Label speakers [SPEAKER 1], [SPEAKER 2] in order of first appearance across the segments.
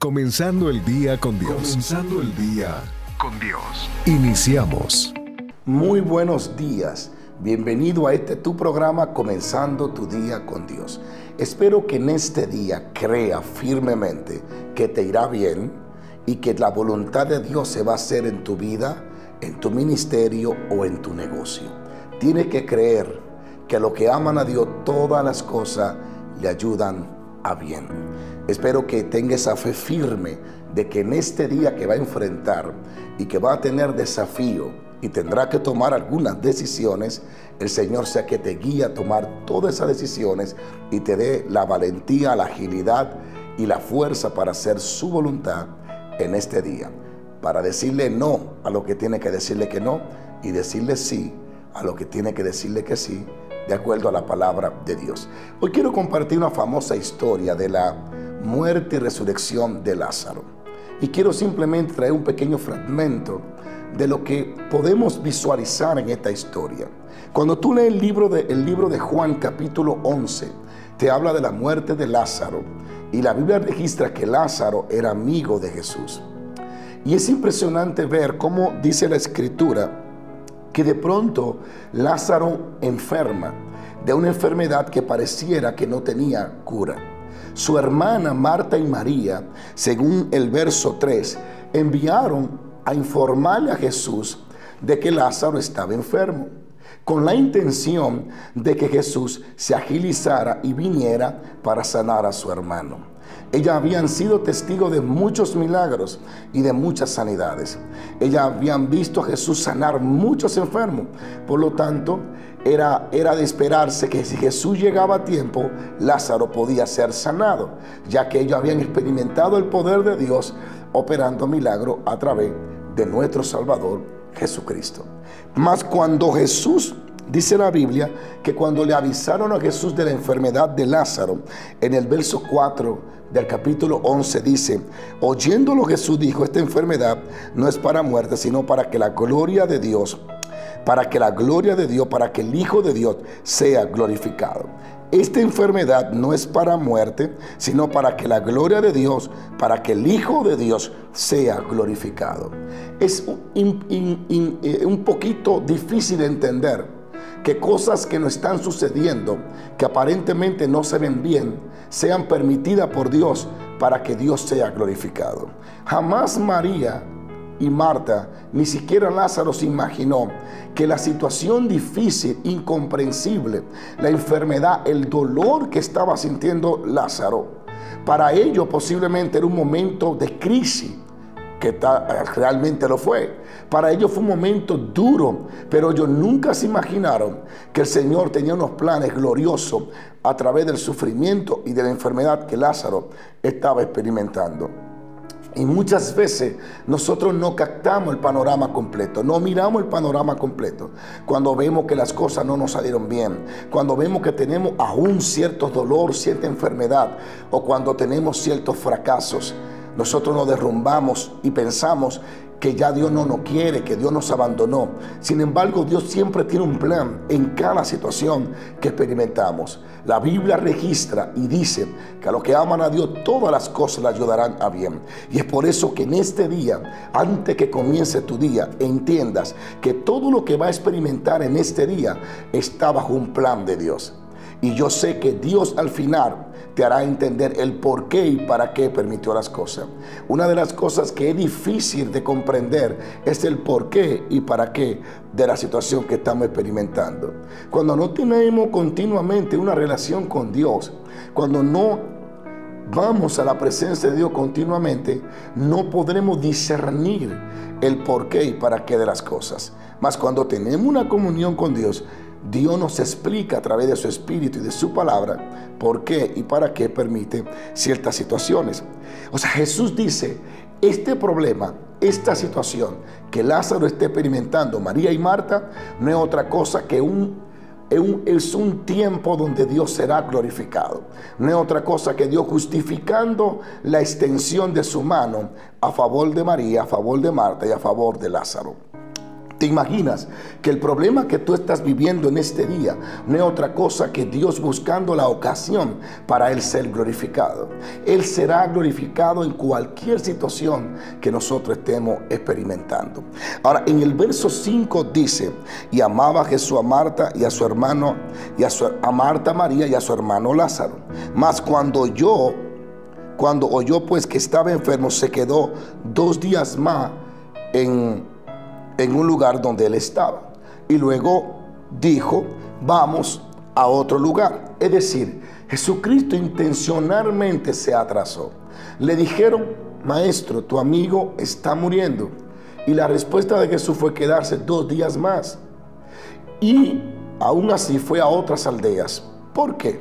[SPEAKER 1] Comenzando el día con Dios.
[SPEAKER 2] Comenzando el día
[SPEAKER 1] con Dios. Iniciamos.
[SPEAKER 2] Muy buenos días. Bienvenido a este tu programa Comenzando tu día con Dios. Espero que en este día crea firmemente que te irá bien y que la voluntad de Dios se va a hacer en tu vida, en tu ministerio o en tu negocio. Tienes que creer que a los que aman a Dios todas las cosas le ayudan a bien. Espero que tenga esa fe firme de que en este día que va a enfrentar y que va a tener desafío y tendrá que tomar algunas decisiones, el Señor sea que te guíe a tomar todas esas decisiones y te dé la valentía, la agilidad y la fuerza para hacer su voluntad en este día. Para decirle no a lo que tiene que decirle que no y decirle sí a lo que tiene que decirle que sí, de acuerdo a la palabra de Dios. Hoy quiero compartir una famosa historia de la muerte y resurrección de Lázaro. Y quiero simplemente traer un pequeño fragmento de lo que podemos visualizar en esta historia. Cuando tú lees el libro de, el libro de Juan capítulo 11, te habla de la muerte de Lázaro y la Biblia registra que Lázaro era amigo de Jesús. Y es impresionante ver cómo dice la escritura que de pronto Lázaro enferma de una enfermedad que pareciera que no tenía cura. Su hermana Marta y María, según el verso 3, enviaron a informarle a Jesús de que Lázaro estaba enfermo, con la intención de que Jesús se agilizara y viniera para sanar a su hermano. Ellas habían sido testigos de muchos milagros y de muchas sanidades. Ellas habían visto a Jesús sanar muchos enfermos. Por lo tanto, era, era de esperarse que si Jesús llegaba a tiempo, Lázaro podía ser sanado, ya que ellos habían experimentado el poder de Dios operando milagros a través de nuestro Salvador Jesucristo. Mas cuando Jesús Dice la Biblia que cuando le avisaron a Jesús de la enfermedad de Lázaro, en el verso 4 del capítulo 11 dice, oyéndolo Jesús dijo, esta enfermedad no es para muerte, sino para que la gloria de Dios, para que la gloria de Dios, para que el Hijo de Dios sea glorificado. Esta enfermedad no es para muerte, sino para que la gloria de Dios, para que el Hijo de Dios sea glorificado. Es un, eh, poquito difícil de entender que cosas que no están sucediendo, que aparentemente no se ven bien, sean permitidas por Dios para que Dios sea glorificado. Jamás María y Marta, ni siquiera Lázaro se imaginó que la situación difícil, incomprensible, la enfermedad, el dolor que estaba sintiendo Lázaro, para ellos posiblemente era un momento de crisis, que realmente lo fue. Para ellos fue un momento duro, pero ellos nunca se imaginaron que el Señor tenía unos planes gloriosos a través del sufrimiento y de la enfermedad que Lázaro estaba experimentando. Y muchas veces nosotros no captamos el panorama completo, no miramos el panorama completo. Cuando vemos que las cosas no nos salieron bien, cuando vemos que tenemos aún cierto dolor, cierta enfermedad, o cuando tenemos ciertos fracasos nosotros nos derrumbamos y pensamos que ya Dios no nos quiere, que Dios nos abandonó. Sin embargo, Dios siempre tiene un plan en cada situación que experimentamos. La Biblia registra y dice que a los que aman a Dios todas las cosas le ayudarán a bien. Y es por eso que en este día, antes que comience tu día, entiendas que todo lo que va a experimentar en este día está bajo un plan de Dios. Y yo sé que Dios al final te hará entender el por qué y para qué permitió las cosas. Una de las cosas que es difícil de comprender es el por qué y para qué de la situación que estamos experimentando. Cuando no tenemos continuamente una relación con Dios, cuando no vamos a la presencia de Dios continuamente, no podremos discernir el por qué y para qué de las cosas. Mas cuando tenemos una comunión con Dios, Dios nos explica a través de su espíritu y de su palabra por qué y para qué permite ciertas situaciones. O sea, Jesús dice, este problema, esta situación que Lázaro está experimentando, María y Marta, no es otra cosa que un es un tiempo donde Dios será glorificado. No es otra cosa que Dios justificando la extensión de su mano a favor de María, a favor de Marta y a favor de Lázaro. ¿Te imaginas que el problema que tú estás viviendo en este día no es otra cosa que Dios buscando la ocasión para Él ser glorificado? Él será glorificado en cualquier situación que nosotros estemos experimentando. Ahora, en el verso 5 dice, y amaba Jesús a Marta y a su hermano, y a, su, a Marta María y a su hermano Lázaro. Mas cuando yo, cuando oyó pues que estaba enfermo, se quedó dos días más en en un lugar donde él estaba. Y luego dijo, vamos a otro lugar. Es decir, Jesucristo intencionalmente se atrasó. Le dijeron, maestro, tu amigo está muriendo. Y la respuesta de Jesús fue quedarse dos días más. Y aún así fue a otras aldeas. ¿Por qué?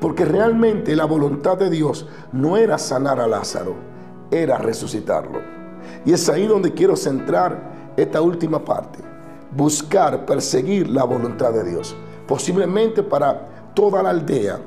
[SPEAKER 2] Porque realmente la voluntad de Dios no era sanar a Lázaro, era resucitarlo. Y es ahí donde quiero centrar esta última parte. Buscar, perseguir la voluntad de Dios. Posiblemente para toda la aldea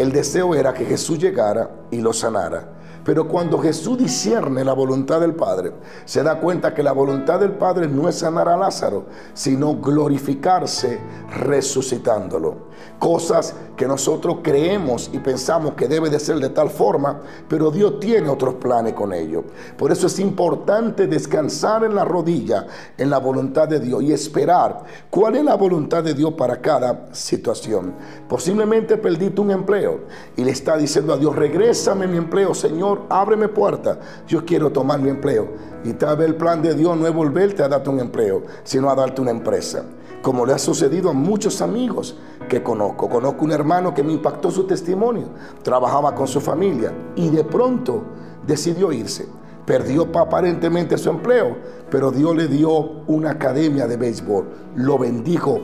[SPEAKER 2] el deseo era que Jesús llegara y lo sanara. Pero cuando Jesús discierne la voluntad del Padre, se da cuenta que la voluntad del Padre no es sanar a Lázaro, sino glorificarse resucitándolo. Cosas que nosotros creemos y pensamos que debe de ser de tal forma, pero Dios tiene otros planes con ello. Por eso es importante descansar en la rodilla, en la voluntad de Dios y esperar cuál es la voluntad de Dios para cada situación. Posiblemente perdiste un empleo y le está diciendo a Dios, regrésame mi empleo, Señor, ábreme puerta. Yo quiero tomar mi empleo. Y tal vez el plan de Dios no es volverte a darte un empleo, sino a darte una empresa como le ha sucedido a muchos amigos que conozco. Conozco un hermano que me impactó su testimonio, trabajaba con su familia y de pronto decidió irse. Perdió aparentemente su empleo, pero Dios le dio una academia de béisbol, lo bendijo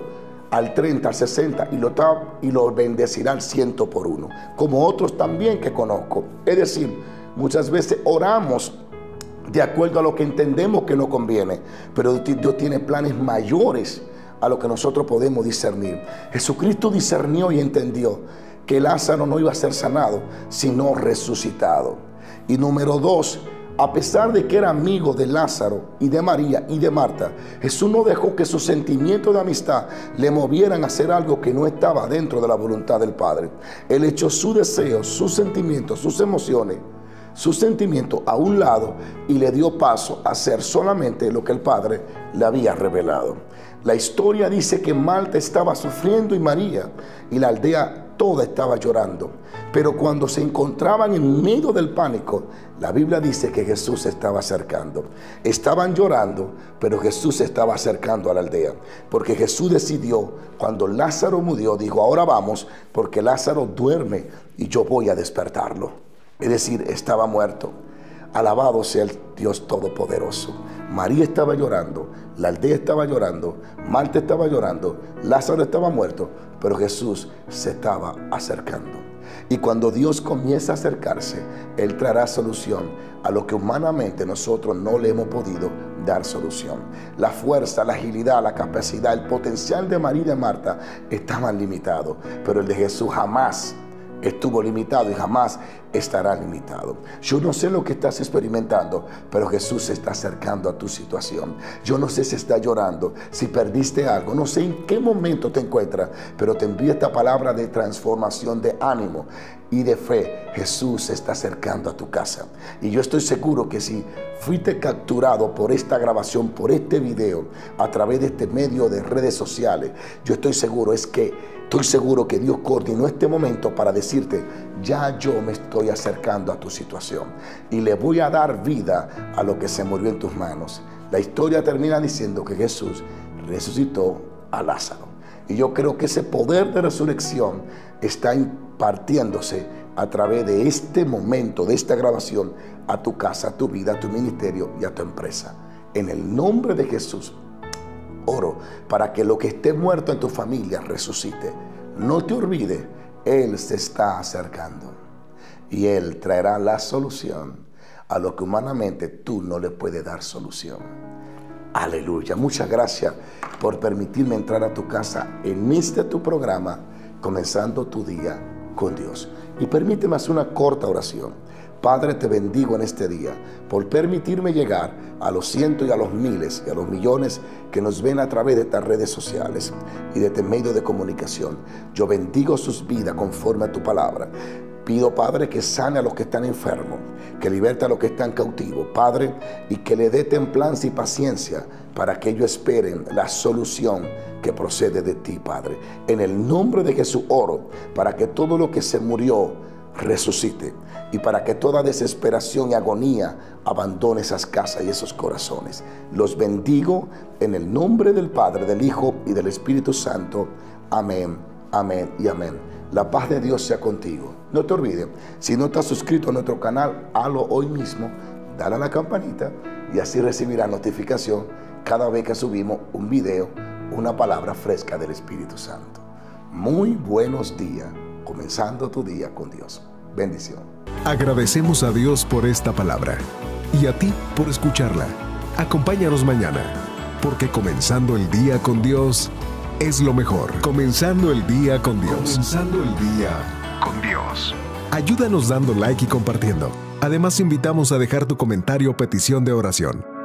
[SPEAKER 2] al 30, al 60 y lo, y lo bendecirá al ciento por uno, como otros también que conozco. Es decir, muchas veces oramos de acuerdo a lo que entendemos que nos conviene, pero Dios tiene planes mayores a lo que nosotros podemos discernir. Jesucristo discernió y entendió que Lázaro no iba a ser sanado, sino resucitado. Y número dos, a pesar de que era amigo de Lázaro y de María y de Marta, Jesús no dejó que sus sentimientos de amistad le movieran a hacer algo que no estaba dentro de la voluntad del Padre. Él echó sus deseos, sus sentimientos, sus emociones, sus sentimientos a un lado y le dio paso a hacer solamente lo que el Padre le había revelado. La historia dice que Malta estaba sufriendo y María y la aldea toda estaba llorando. Pero cuando se encontraban en medio del pánico, la Biblia dice que Jesús estaba acercando. Estaban llorando, pero Jesús estaba acercando a la aldea. Porque Jesús decidió, cuando Lázaro murió, dijo, ahora vamos, porque Lázaro duerme y yo voy a despertarlo. Es decir, estaba muerto. Alabado sea el Dios Todopoderoso. María estaba llorando, la aldea estaba llorando, Marta estaba llorando, Lázaro estaba muerto, pero Jesús se estaba acercando. Y cuando Dios comienza a acercarse, Él traerá solución a lo que humanamente nosotros no le hemos podido dar solución. La fuerza, la agilidad, la capacidad, el potencial de María y de Marta estaban limitados, pero el de Jesús jamás estuvo limitado y jamás estará limitado. Yo no sé lo que estás experimentando, pero Jesús se está acercando a tu situación. Yo no sé si está llorando, si perdiste algo, no sé en qué momento te encuentras, pero te envío esta palabra de transformación, de ánimo y de fe. Jesús se está acercando a tu casa. Y yo estoy seguro que si fuiste capturado por esta grabación, por este video, a través de este medio de redes sociales, yo estoy seguro es que Estoy seguro que Dios coordinó este momento para decirte, ya yo me estoy acercando a tu situación y le voy a dar vida a lo que se murió en tus manos. La historia termina diciendo que Jesús resucitó a Lázaro. Y yo creo que ese poder de resurrección está impartiéndose a través de este momento, de esta grabación, a tu casa, a tu vida, a tu ministerio y a tu empresa. En el nombre de Jesús, oro para que lo que esté muerto en tu familia resucite. No te olvides, Él se está acercando y Él traerá la solución a lo que humanamente tú no le puedes dar solución. Aleluya. Muchas gracias por permitirme entrar a tu casa en este tu programa, comenzando tu día con Dios. Y permíteme hacer una corta oración. Padre, te bendigo en este día por permitirme llegar a los cientos y a los miles y a los millones que nos ven a través de estas redes sociales y de este medio de comunicación. Yo bendigo sus vidas conforme a tu palabra. Pido, Padre, que sane a los que están enfermos, que liberte a los que están cautivos, Padre, y que le dé templanza y paciencia para que ellos esperen la solución que procede de ti, Padre. En el nombre de Jesús oro para que todo lo que se murió resucite y para que toda desesperación y agonía abandone esas casas y esos corazones. Los bendigo en el nombre del Padre, del Hijo y del Espíritu Santo. Amén, amén y amén. La paz de Dios sea contigo. No te olvides, si no estás suscrito a nuestro canal, hazlo hoy mismo, dale a la campanita y así recibirás notificación cada vez que subimos un video, una palabra fresca del Espíritu Santo. Muy buenos días, comenzando tu día con Dios. Bendición.
[SPEAKER 1] Agradecemos a Dios por esta palabra y a ti por escucharla. Acompáñanos mañana, porque comenzando el día con Dios, es lo mejor. Comenzando el día con Dios.
[SPEAKER 2] Comenzando el día
[SPEAKER 1] con Dios. Ayúdanos dando like y compartiendo. Además, invitamos a dejar tu comentario o petición de oración.